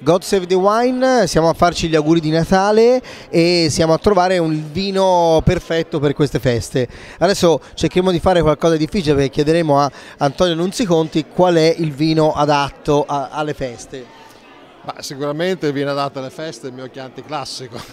God Save the Wine, siamo a farci gli auguri di Natale e siamo a trovare un vino perfetto per queste feste. Adesso cercheremo di fare qualcosa di difficile perché chiederemo a Antonio Nunziconti qual è il vino adatto a, alle feste. Ma sicuramente viene adatto alle feste il mio Chianti classico.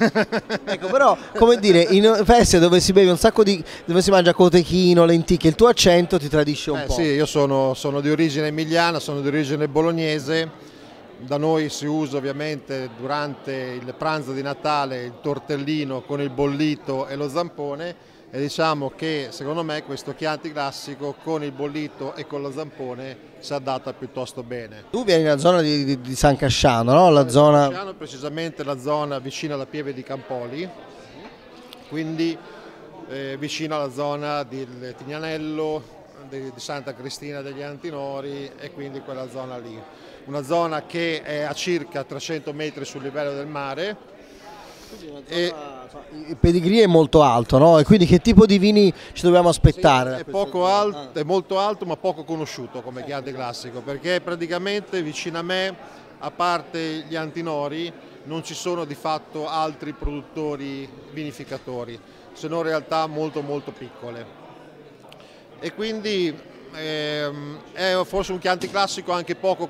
ecco, però, come dire, in feste dove si beve un sacco di. dove si mangia cotechino, lenticchie, il tuo accento ti tradisce un eh, po'. Sì, io sono, sono di origine emiliana, sono di origine bolognese da noi si usa ovviamente durante il pranzo di Natale il tortellino con il bollito e lo zampone e diciamo che secondo me questo Chianti classico con il bollito e con lo zampone si adatta piuttosto bene. Tu vieni dalla zona di, di, di San Casciano, no? La zona... Casciano, precisamente la zona vicino alla Pieve di Campoli, quindi eh, vicino alla zona del Tignanello, di, di Santa Cristina degli Antinori e quindi quella zona lì. Una zona che è a circa 300 metri sul livello del mare. E il pedigree è molto alto, no? E quindi che tipo di vini ci dobbiamo aspettare? Sì, è, alto, è, molto alto ma poco conosciuto come Chianti classico perché praticamente vicino a me, a parte gli Antinori, non ci sono di fatto altri produttori vinificatori, sono realtà molto molto piccole e quindi ehm, è forse un Chianti classico anche poco,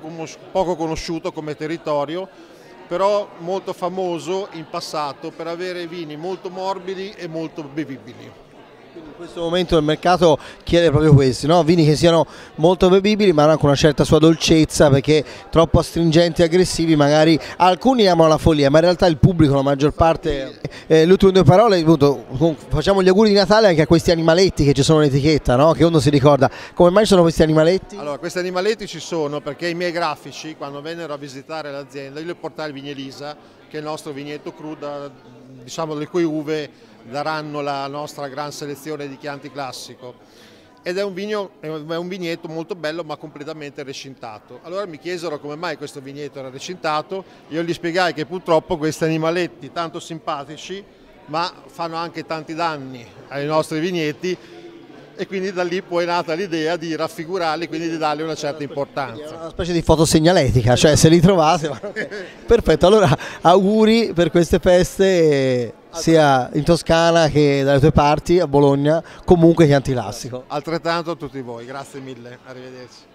poco conosciuto come territorio, però molto famoso in passato per avere vini molto morbidi e molto bevibili. Quindi in questo momento il mercato chiede proprio questi, no? vini che siano molto bevibili ma anche una certa sua dolcezza perché troppo astringenti e aggressivi magari alcuni amano la follia ma in realtà il pubblico, la maggior parte... Eh, le ultime due parole, appunto, facciamo gli auguri di Natale anche a questi animaletti che ci sono in etichetta, no? che uno si ricorda. Come mai sono questi animaletti? Allora, questi animaletti ci sono perché i miei grafici quando vennero a visitare l'azienda io li portai al Vignelisa che è il nostro vigneto crudo, diciamo le cui uve daranno la nostra gran selezione di Chianti classico ed è un, vigno, è un vigneto molto bello ma completamente recintato. Allora mi chiesero come mai questo vigneto era recintato, io gli spiegai che purtroppo questi animaletti tanto simpatici ma fanno anche tanti danni ai nostri vigneti e quindi da lì poi è nata l'idea di raffigurarli, quindi di dargli una certa importanza. Una specie di fotosegnaletica, cioè se li trovate... Perfetto, allora auguri per queste feste sia in Toscana che dalle tue parti, a Bologna, comunque Chianti Classico. Altrettanto a tutti voi, grazie mille, arrivederci.